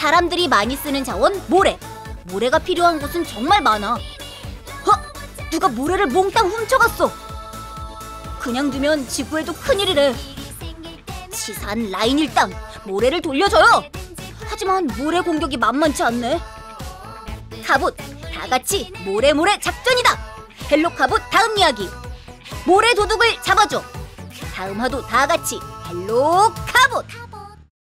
사람들이 많이 쓰는 자원 모래. 모래가 필요한 곳은 정말 많아. 어? 누가 모래를 몽땅 훔쳐갔어. 그냥 두면 지구에도 큰일이래. 치사한 라인 일당 모래를 돌려줘요. 하지만 모래 공격이 만만치 않네. 카봇 다 같이 모래 모래 작전이다. 헬로 카봇 다음 이야기. 모래 도둑을 잡아줘. 다음 화도 다 같이 헬로 카봇.